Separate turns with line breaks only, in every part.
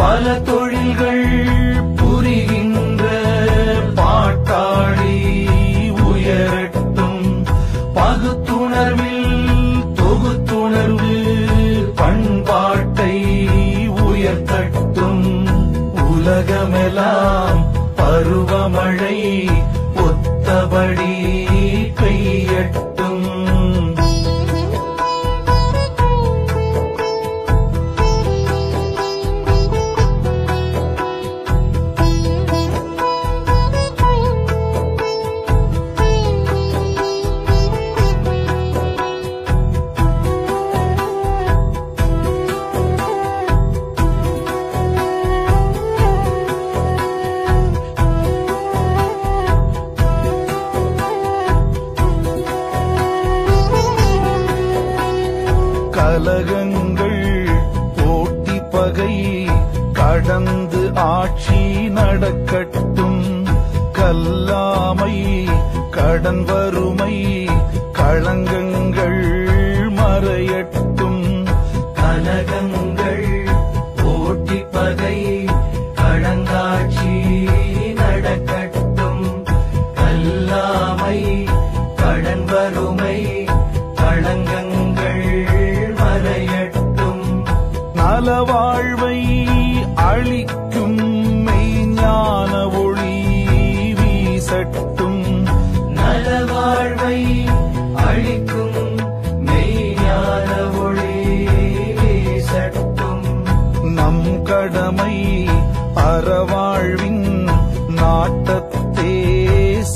பல தொழில்கள் கடந்து ஆட்சி நடக்கட்டும். கல்லாமை கடன் வறுமை களங்கங்கள் மறையட்டும். கலகங்கள் போட்டி பகை கடந்தாட்சி நடக்கட்டும். கல்லாமை கடன் வறுமை களங்கங்கள் நலவாழ்வை மெய்ஞான ஒளி வீசட்டும் நம் கடமை அறவாழ்வின் நாட்டத்தே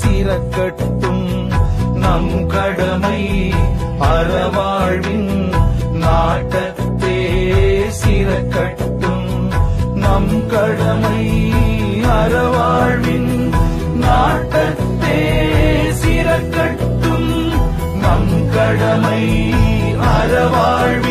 சிறக்கட்டும். நம் கடமை அறவாழ்வின் நாட்டத்தே சிறக்கட்டும். நம் கடமை அறவாழ்வின் நாட்டத்தே சிறக்கட்டும். நம் அறவாழ்வு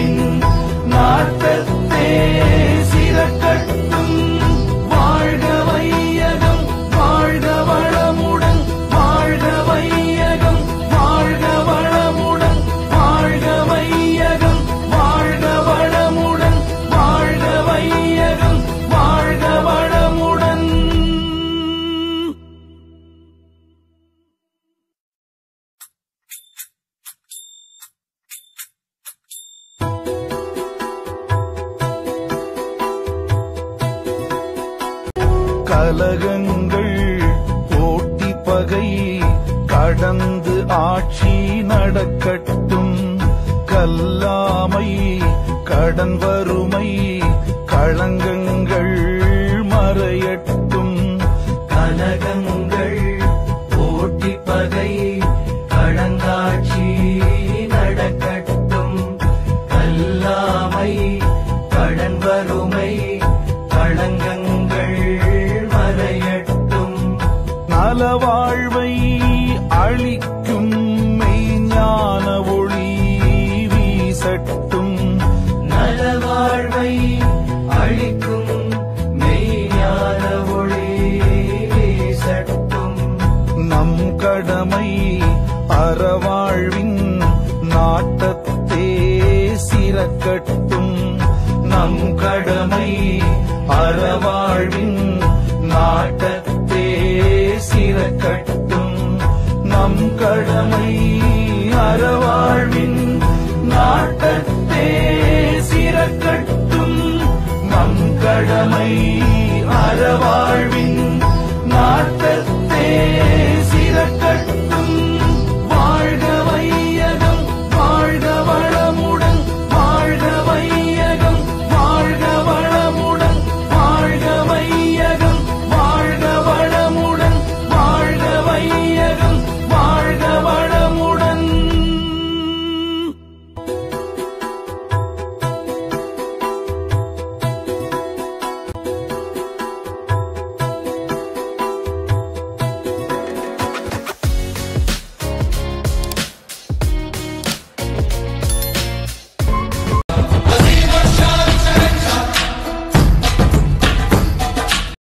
கலகங்கள் போட்டி பகை கடந்து ஆட்சி நடக்கட்டும். கல்லாமை கடன் வறுமை களங்கள் நம் கடமை அறவாழ்வின் நாட்டத்தே சிறக்கட்டும். நம் கடமை அறவாழ்வின் நாட்டத்தே சிறக்கட்டும். நம் கடமை அறவாழ்வின் நாட்டத்தே சிறக்கட்டும். நம் கடமை